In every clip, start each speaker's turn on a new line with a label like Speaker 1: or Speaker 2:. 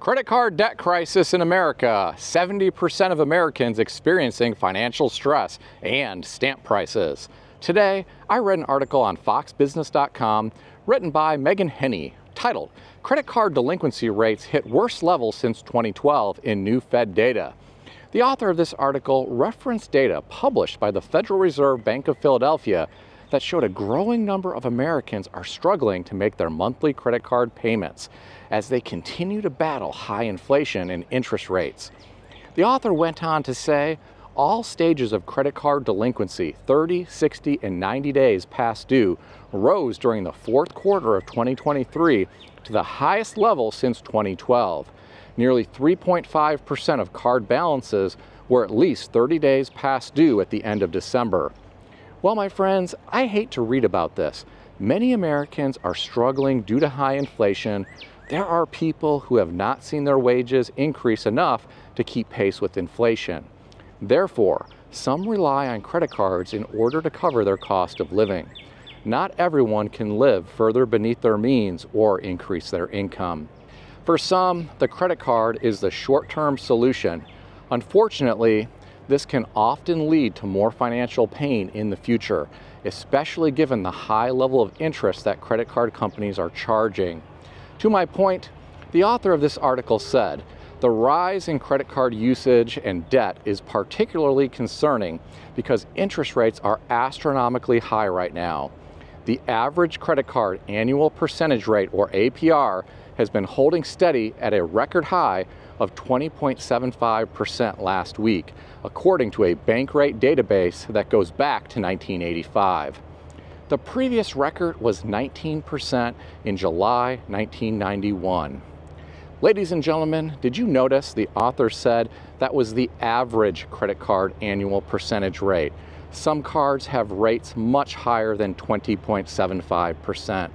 Speaker 1: Credit card debt crisis in America. 70% of Americans experiencing financial stress and stamp prices. Today, I read an article on foxbusiness.com written by Megan Henney titled Credit Card Delinquency Rates Hit Worst Levels Since 2012 in New Fed Data. The author of this article referenced data published by the Federal Reserve Bank of Philadelphia that showed a growing number of Americans are struggling to make their monthly credit card payments as they continue to battle high inflation and interest rates. The author went on to say, all stages of credit card delinquency, 30, 60, and 90 days past due, rose during the fourth quarter of 2023 to the highest level since 2012. Nearly 3.5% of card balances were at least 30 days past due at the end of December. Well, my friends, I hate to read about this. Many Americans are struggling due to high inflation. There are people who have not seen their wages increase enough to keep pace with inflation. Therefore, some rely on credit cards in order to cover their cost of living. Not everyone can live further beneath their means or increase their income. For some, the credit card is the short term solution. Unfortunately, this can often lead to more financial pain in the future, especially given the high level of interest that credit card companies are charging. To my point, the author of this article said, the rise in credit card usage and debt is particularly concerning because interest rates are astronomically high right now. The average credit card annual percentage rate, or APR, has been holding steady at a record high of 20.75% last week, according to a Bankrate database that goes back to 1985. The previous record was 19% in July 1991. Ladies and gentlemen, did you notice the author said that was the average credit card annual percentage rate? Some cards have rates much higher than 20.75%.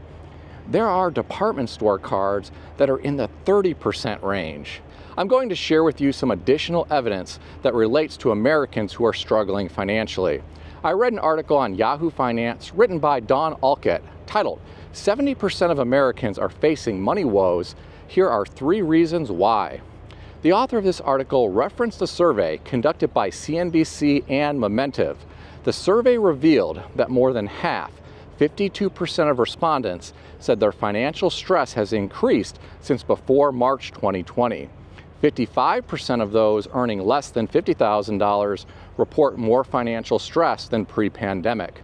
Speaker 1: There are department store cards that are in the 30% range. I'm going to share with you some additional evidence that relates to Americans who are struggling financially. I read an article on Yahoo Finance written by Don Alkett titled 70% of Americans are facing money woes. Here are three reasons why. The author of this article referenced a survey conducted by CNBC and Momentive. The survey revealed that more than half, 52% of respondents, said their financial stress has increased since before March 2020. 55% of those earning less than $50,000 report more financial stress than pre pandemic.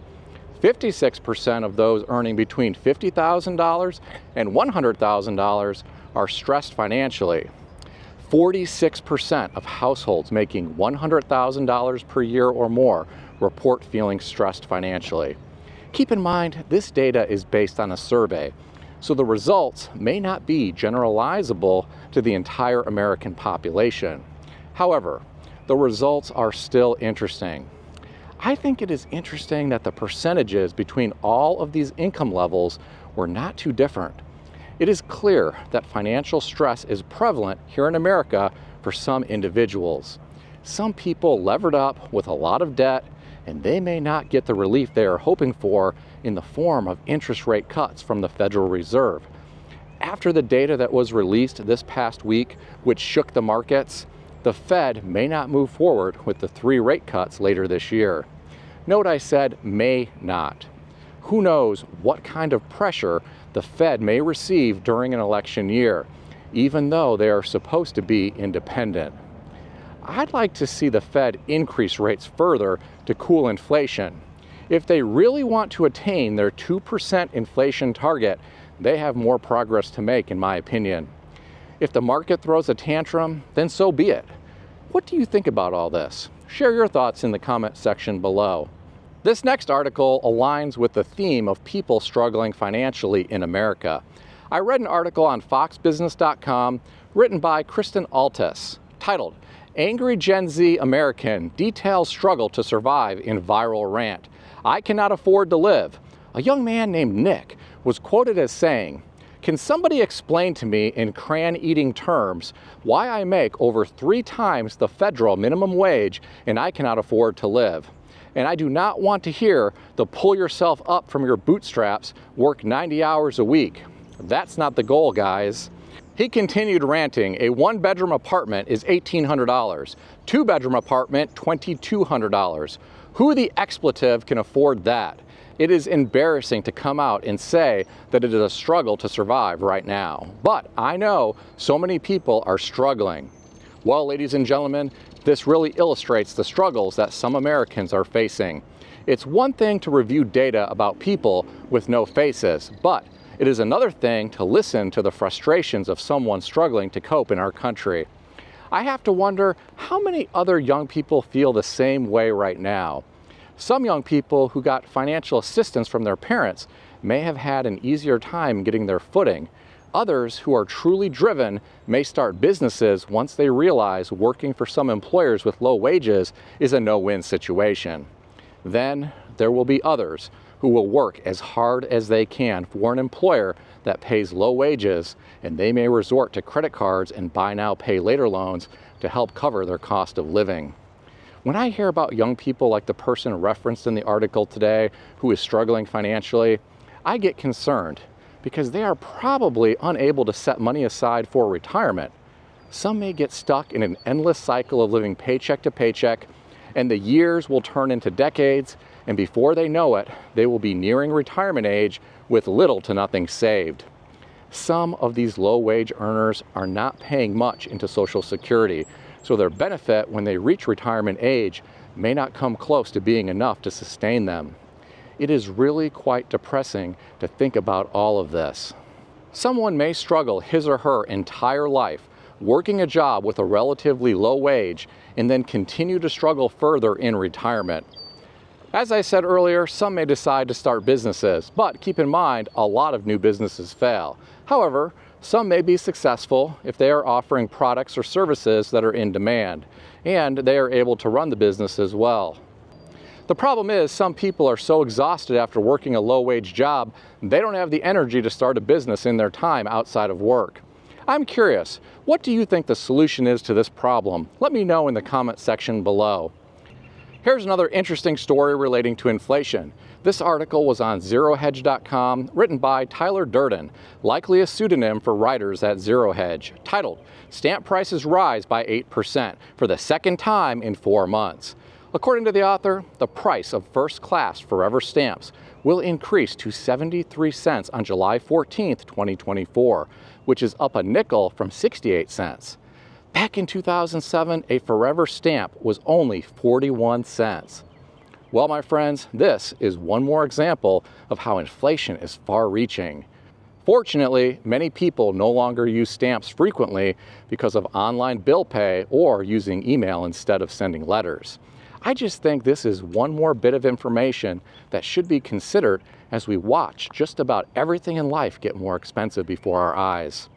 Speaker 1: 56% of those earning between $50,000 and $100,000 are stressed financially. 46% of households making $100,000 per year or more report feeling stressed financially. Keep in mind, this data is based on a survey, so the results may not be generalizable to the entire American population. However, the results are still interesting. I think it is interesting that the percentages between all of these income levels were not too different. It is clear that financial stress is prevalent here in America for some individuals. Some people levered up with a lot of debt and they may not get the relief they are hoping for in the form of interest rate cuts from the Federal Reserve. After the data that was released this past week, which shook the markets, the Fed may not move forward with the three rate cuts later this year. Note I said may not. Who knows what kind of pressure the Fed may receive during an election year, even though they are supposed to be independent. I'd like to see the Fed increase rates further to cool inflation. If they really want to attain their 2% inflation target, they have more progress to make, in my opinion. If the market throws a tantrum, then so be it. What do you think about all this? Share your thoughts in the comment section below. This next article aligns with the theme of people struggling financially in America. I read an article on foxbusiness.com written by Kristen Altus titled Angry Gen Z American details struggle to survive in viral rant. I cannot afford to live. A young man named Nick was quoted as saying, Can somebody explain to me in crayon eating terms why I make over three times the federal minimum wage and I cannot afford to live? And I do not want to hear the pull yourself up from your bootstraps, work 90 hours a week. That's not the goal, guys. He continued ranting, a one bedroom apartment is $1,800, two bedroom apartment, $2,200. Who the expletive can afford that? It is embarrassing to come out and say that it is a struggle to survive right now. But I know so many people are struggling. Well, ladies and gentlemen, this really illustrates the struggles that some Americans are facing. It's one thing to review data about people with no faces, but it is another thing to listen to the frustrations of someone struggling to cope in our country. I have to wonder how many other young people feel the same way right now. Some young people who got financial assistance from their parents may have had an easier time getting their footing. Others who are truly driven may start businesses once they realize working for some employers with low wages is a no-win situation. Then there will be others who will work as hard as they can for an employer that pays low wages, and they may resort to credit cards and buy now, pay later loans to help cover their cost of living. When I hear about young people like the person referenced in the article today who is struggling financially, I get concerned because they are probably unable to set money aside for retirement. Some may get stuck in an endless cycle of living paycheck to paycheck, and the years will turn into decades and before they know it, they will be nearing retirement age with little to nothing saved. Some of these low wage earners are not paying much into Social Security, so their benefit when they reach retirement age may not come close to being enough to sustain them. It is really quite depressing to think about all of this. Someone may struggle his or her entire life working a job with a relatively low wage and then continue to struggle further in retirement. As I said earlier, some may decide to start businesses, but keep in mind, a lot of new businesses fail. However, some may be successful if they are offering products or services that are in demand, and they are able to run the business as well. The problem is some people are so exhausted after working a low wage job, they don't have the energy to start a business in their time outside of work. I'm curious, what do you think the solution is to this problem? Let me know in the comment section below. Here's another interesting story relating to inflation. This article was on ZeroHedge.com, written by Tyler Durden, likely a pseudonym for writers at ZeroHedge, titled Stamp Prices Rise by 8% for the second time in four months. According to the author, the price of first class forever stamps will increase to 73 cents on July 14, 2024, which is up a nickel from 68 cents. Back in 2007, a forever stamp was only 41 cents. Well, my friends, this is one more example of how inflation is far reaching. Fortunately, many people no longer use stamps frequently because of online bill pay or using email instead of sending letters. I just think this is one more bit of information that should be considered as we watch just about everything in life get more expensive before our eyes.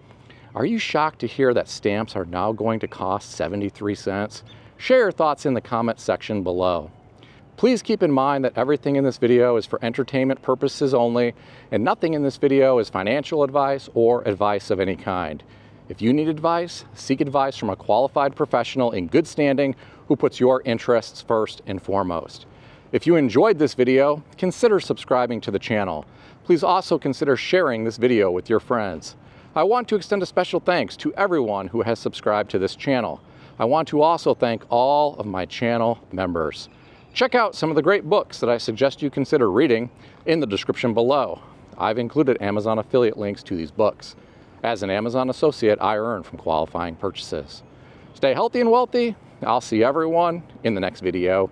Speaker 1: Are you shocked to hear that stamps are now going to cost 73 cents? Share your thoughts in the comment section below. Please keep in mind that everything in this video is for entertainment purposes only, and nothing in this video is financial advice or advice of any kind. If you need advice, seek advice from a qualified professional in good standing who puts your interests first and foremost. If you enjoyed this video, consider subscribing to the channel. Please also consider sharing this video with your friends. I want to extend a special thanks to everyone who has subscribed to this channel. I want to also thank all of my channel members. Check out some of the great books that I suggest you consider reading in the description below. I've included Amazon affiliate links to these books. As an Amazon associate, I earn from qualifying purchases. Stay healthy and wealthy. I'll see everyone in the next video.